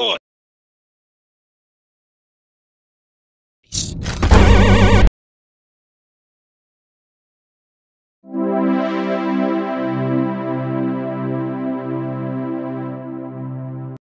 Oh!